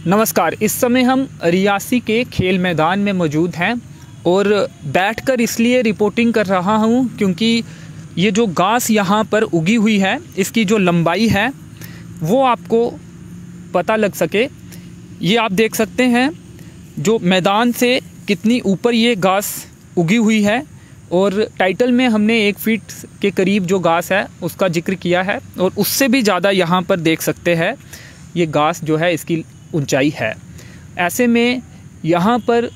नमस्कार, इस समय हम रियासी के खेल मैदान में मौजूद हैं और बैठकर इसलिए रिपोर्टिंग कर रहा हूँ क्योंकि ये जो घास यहाँ पर उगी हुई है, इसकी जो लंबाई है, वो आपको पता लग सके। ये आप देख सकते हैं जो मैदान से कितनी ऊपर ये घास उगी हुई है और टाइटल में हमने एक फीट के करीब जो घास है, उसका ज़िक्र किया है और उससे भी ज़्यादा यहाँ पर देख सकते हैं। ये घास जो है, इसकी ऊंचाई है। ऐसे में यहाँ पर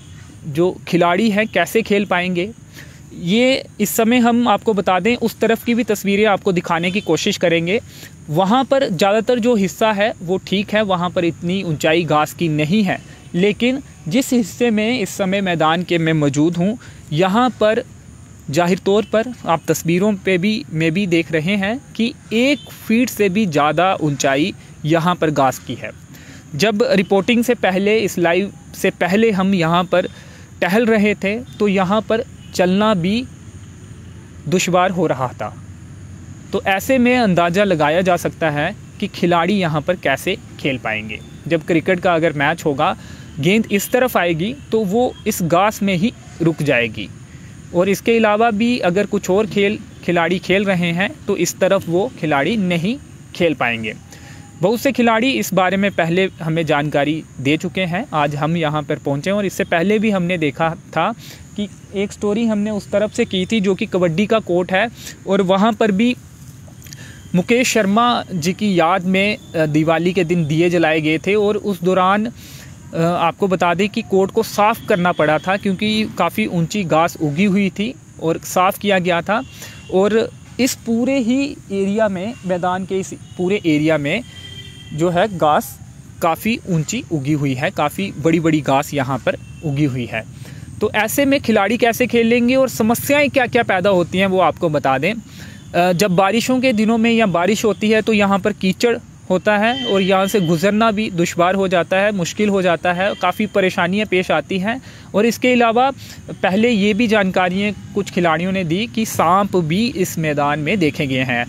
जो खिलाड़ी हैं, कैसे खेल पाएँगे, ये इस समय हम आपको बता दें, उस तरफ़ की भी तस्वीरें आपको दिखाने की कोशिश करेंगे। वहाँ पर ज़्यादातर जो हिस्सा है, वो ठीक है, वहाँ पर इतनी ऊंचाई घास की नहीं है। लेकिन जिस हिस्से में, इस समय मैदान के मैं मौजूद हूँ, यहाँ पर ज़ाहिर तौर पर आप तस्वीरों पे भी, में भी देख रहे हैं कि एक फीट से भी ज़्यादा ऊंचाई यहाँ पर घास की है। जब रिपोर्टिंग से पहले, इस लाइव से पहले हम यहाँ पर टहल रहे थे तो यहाँ पर चलना भी दुशवार हो रहा था। तो ऐसे में अंदाज़ा लगाया जा सकता है कि खिलाड़ी यहाँ पर कैसे खेल पाएँगे। जब क्रिकेट का अगर मैच होगा, गेंद इस तरफ़ आएगी तो वो इस घास में ही रुक जाएगी। और इसके अलावा भी अगर कुछ और खेल, खिलाड़ी खेल रहे हैं तो इस तरफ़ वो खिलाड़ी नहीं खेल पाएँगे। बहुत से खिलाड़ी इस बारे में पहले हमें जानकारी दे चुके हैं। आज हम यहाँ पर पहुँचे और इससे पहले भी हमने देखा था कि एक स्टोरी हमने उस तरफ़ से की थी जो कि कबड्डी का कोर्ट है और वहाँ पर भी मुकेश शर्मा जी की याद में दिवाली के दिन दिए जलाए गए थे और उस दौरान आपको बता दें कि कोर्ट को साफ़ करना पड़ा था क्योंकि काफ़ी ऊँची घास उगी हुई थी और साफ़ किया गया था। और इस पूरे ही एरिया में, मैदान के इस पूरे एरिया में जो है घास काफ़ी ऊँची उगी हुई है, काफ़ी बड़ी बड़ी घास यहाँ पर उगी हुई है। तो ऐसे में खिलाड़ी कैसे खेलेंगे और समस्याएँ क्या क्या पैदा होती हैं वो आपको बता दें। जब बारिशों के दिनों में या बारिश होती है तो यहाँ पर कीचड़ होता है और यहाँ से गुज़रना भी दुशवार हो जाता है, मुश्किल हो जाता है, काफ़ी परेशानियाँ पेश आती हैं। और इसके अलावा पहले ये भी जानकारियाँ कुछ खिलाड़ियों ने दी कि सांप भी इस मैदान में देखे गए हैं।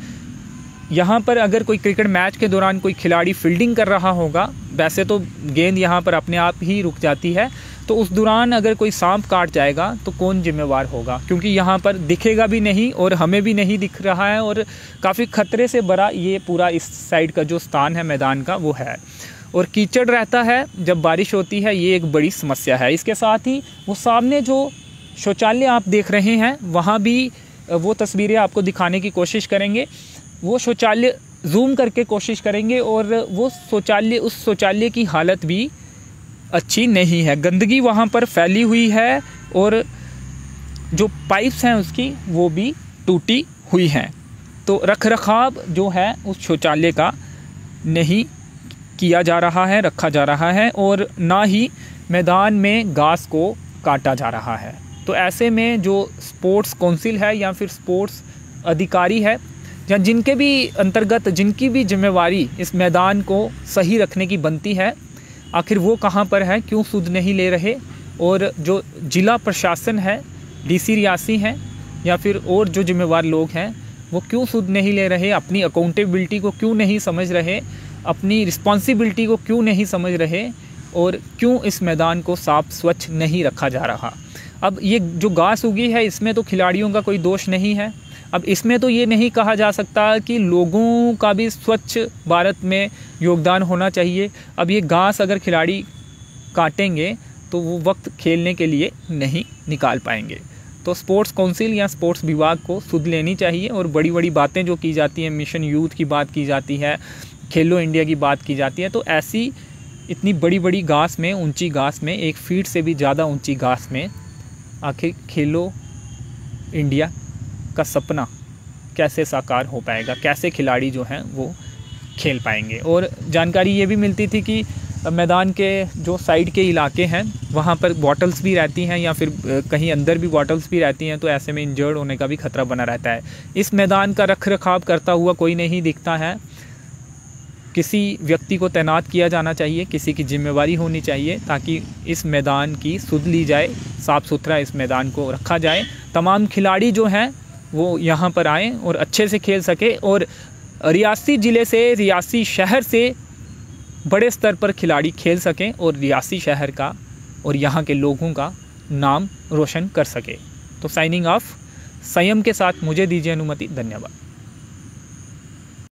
यहाँ पर अगर कोई क्रिकेट मैच के दौरान कोई खिलाड़ी फील्डिंग कर रहा होगा, वैसे तो गेंद यहाँ पर अपने आप ही रुक जाती है। तो उस दौरान अगर कोई सांप काट जाएगा तो कौन जिम्मेवार होगा? क्योंकि यहाँ पर दिखेगा भी नहीं और हमें भी नहीं दिख रहा है और काफ़ी ख़तरे से बड़ा ये पूरा इस साइड का जो स्थान है मैदान का, वो है। और कीचड़ रहता है, जब बारिश होती है, ये एक बड़ी समस्या है। इसके साथ ही वो सामने जो शौचालय आप देख रहे हैं, वहाँ भी वो तस्वीरें आपको दिखाने की कोशिश करेंगे। वो शौचालय जूम करके कोशिश करेंगे और वो शौचालय, उस शौचालय की हालत भी अच्छी नहीं है। गंदगी वहाँ पर फैली हुई है और जो पाइप्स हैं उसकी, वो भी टूटी हुई हैं। तो रख रखाव जो है, उस शौचालय का नहीं किया जा रहा है, रखा जा रहा है और ना ही मैदान में घास को काटा जा रहा है। तो ऐसे में जो स्पोर्ट्स काउंसिल है या फिर स्पोर्ट्स अधिकारी है या जिनके भी अंतर्गत, जिनकी भी जिम्मेवारी इस मैदान को सही रखने की बनती है, आखिर वो कहाँ पर है, क्यों सुध नहीं ले रहे, और जो ज़िला प्रशासन है, डीसी रियासी हैं, या फिर और जो जिम्मेवार लोग हैं, वो क्यों सुध नहीं ले रहे, अपनी अकाउंटेबिलिटी को क्यों नहीं समझ रहे, अपनी रिस्पॉन्सिबिलिटी को क्यों नहीं समझ रहे, और क्यों इस मैदान को साफ़ स्वच्छ नहीं रखा जा रहा। अब ये जो घास उगी है, इसमें तो खिलाड़ियों का कोई दोष नहीं है। अब इसमें तो ये नहीं कहा जा सकता कि लोगों का भी स्वच्छ भारत में योगदान होना चाहिए। अब ये घास अगर खिलाड़ी काटेंगे तो वो वक्त खेलने के लिए नहीं निकाल पाएँगे। तो स्पोर्ट्स काउंसिल या स्पोर्ट्स विभाग को सुध लेनी चाहिए और बड़ी बड़ी बातें जो की जाती हैं, मिशन यूथ की बात की जाती है, खेलो इंडिया की बात की जाती है तो ऐसी इतनी बड़ी बड़ी घास में, ऊँची घास में, एक फीट से भी ज़्यादा ऊँची घास में आखिर खेलो इंडिया का सपना कैसे साकार हो पाएगा? कैसे खिलाड़ी जो हैं वो खेल पाएँगे? और जानकारी ये भी मिलती थी कि मैदान के जो साइड के इलाके हैं, वहाँ पर बॉटल्स भी रहती हैं या फिर कहीं अंदर भी बॉटल्स भी रहती हैं तो ऐसे में इंजर्ड होने का भी खतरा बना रहता है। इस मैदान का रख रखाव करता हुआ कोई नहीं दिखता है। किसी व्यक्ति को तैनात किया जाना चाहिए, किसी की जिम्मेवारी होनी चाहिए, ताकि इस मैदान की सुध ली जाए, साफ़ सुथरा इस मैदान को रखा जाए। तमाम खिलाड़ी जो हैं वो यहाँ पर आएँ और अच्छे से खेल सके और रियासी ज़िले से, रियासी शहर से बड़े स्तर पर खिलाड़ी खेल सकें और रियासी शहर का और यहाँ के लोगों का नाम रोशन कर सके। तो साइनिंग ऑफ़ संयम के साथ मुझे दीजिए अनुमति, धन्यवाद।